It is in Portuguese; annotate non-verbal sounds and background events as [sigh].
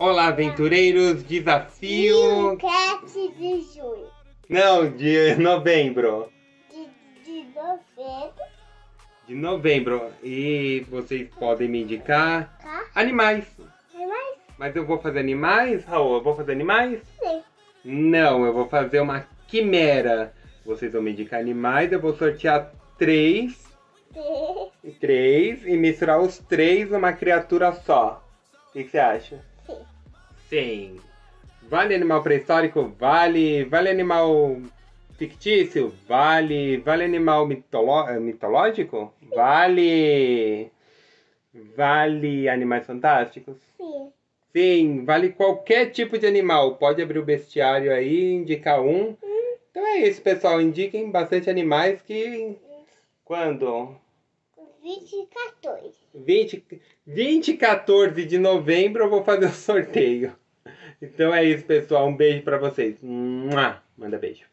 Olá, aventureiros, desafio. 27 de junho. Não, de novembro. De, de novembro. De novembro. E vocês podem me indicar Tá? animais. Tem mais? Mas eu vou fazer animais, Raul? Eu vou fazer animais? Sim. Não, eu vou fazer uma quimera. Vocês vão me indicar animais, eu vou sortear três. Sim. Três e misturar os três numa criatura só. O que que você acha? Sim. Sim. Vale animal pré-histórico? Vale. Vale animal fictício? Vale. Vale animal mitolo- eh, mitológico? Vale. Vale animais fantásticos? Sim. Sim, vale qualquer tipo de animal. Pode abrir o bestiário aí, indicar um. Então é isso, pessoal. Indiquem bastante animais que. Quando? 2014. 20, 20 e 14 de novembro eu vou fazer o [laughs] sorteio. Então é isso, pessoal. Um beijo pra vocês. Manda beijo.